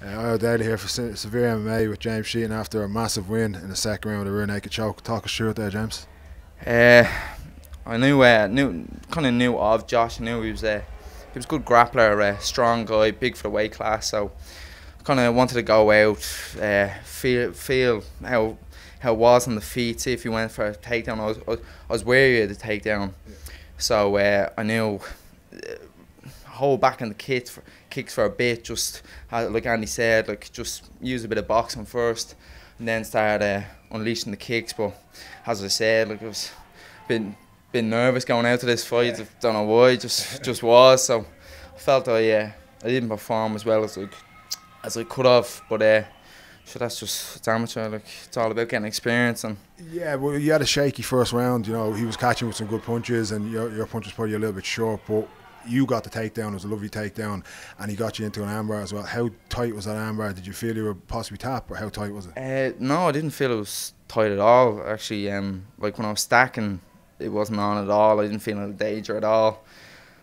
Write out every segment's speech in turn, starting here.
Uh, Daly here for Severe MMA with James Sheehan after a massive win in the second round of a rear naked choke. Talk us through it there, James. Uh, I knew, uh, knew, kind of knew of Josh. I knew he was a, he was a good grappler, a strong guy, big for the weight class. So, kind of wanted to go out, uh, feel, feel how, how it was on the feet. See if he went for a takedown. I was, I was, I was wary of the takedown, yeah. so uh, I knew hold back in the kit for, kicks for a bit. Just like Andy said, like just use a bit of boxing first, and then start uh, unleashing the kicks. But as I said, like I was been been nervous going out to this fight. I don't know why, just just was. So I felt I uh, I didn't perform as well as I as I could have, but. Uh, so that's just amateur. Like it's all about getting experience and. Yeah, well, you had a shaky first round. You know, he was catching with some good punches, and your your punch was probably a little bit short. But you got the takedown. It was a lovely takedown, and he got you into an armbar as well. How tight was that armbar? Did you feel you were possibly tapped, or how tight was it? Uh, no, I didn't feel it was tight at all. Actually, um, like when I was stacking, it wasn't on at all. I didn't feel any danger at all.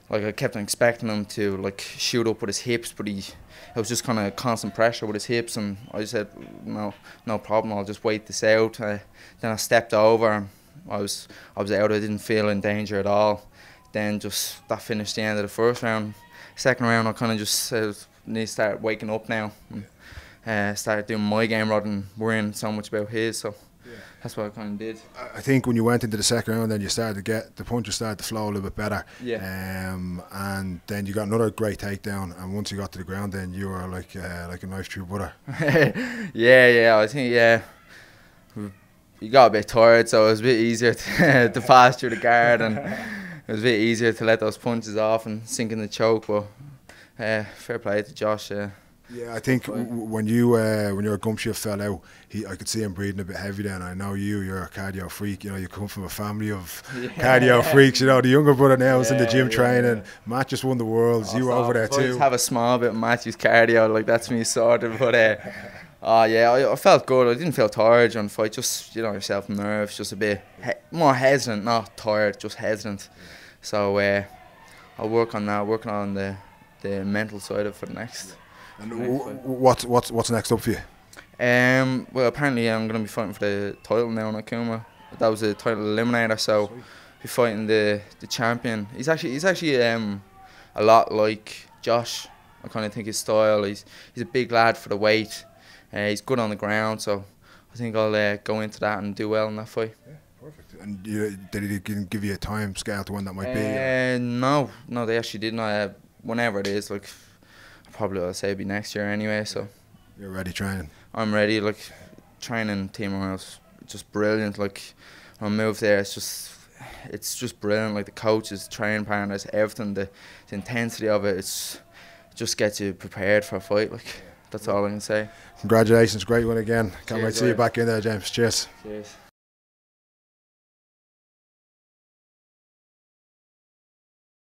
Like I kept expecting him to like shoot up with his hips, but he, it was just kind of constant pressure with his hips, and I said, no, no problem. I'll just wait this out. Uh, then I stepped over. I was, I was out. I didn't feel in danger at all then just that finished the end of the first round. Second round, I kind of just said, need to start waking up now and uh, start doing my game rather than worrying so much about his. So yeah. that's what I kind of did. I think when you went into the second round, then you started to get the punches started to flow a little bit better. Yeah. Um, and then you got another great takedown, and once you got to the ground, then you were like uh, like a knife through butter. yeah, yeah. I think yeah. You got a bit tired, so it was a bit easier to, to pass through the guard and it was a bit easier to let those punches off and sink in the choke. But uh, fair play to Josh. Uh, yeah, I think when you uh, when your gum shift fell out, he I could see him breathing a bit heavy. Then I know you, you're a cardio freak. You know, you come from a family of yeah. cardio freaks. You know, the younger brother now is in the gym yeah, training. Yeah. Matt just won the worlds. you were over there too. Have a small bit of Matthew's cardio, like that's me sort of. But uh, Oh yeah, I, I, felt good. I didn't feel tired on fight. Just you know yourself, nerves, just a bit he more hesitant, not tired, just hesitant. So uh, I'll work on that, working on the the mental side of it for the next. And what's what's what's next up for you? Um, well, apparently I'm going to be fighting for the title now in Akuma. That was a title eliminator, so be fighting the the champion. He's actually he's actually um a lot like Josh. I kind of think his style. He's he's a big lad for the weight. Uh, he's good on the ground, so I think I'll uh, go into that and do well in that fight. Yeah, perfect. And you, did he give you a time scale to when that might be? Uh, no, no, they actually didn't. Uh, whenever it is, like probably I'll say it'll be next year anyway. So you're ready training. I'm ready. Like training team was just brilliant. Like when I moved there, it's just it's just brilliant. Like the coaches, training partners, everything, the, the intensity of it. It's it just gets you prepared for a fight. Like. That's all I can say. Congratulations, great win again. Can't Cheers, wait to see you back in there, James. Cheers. Cheers.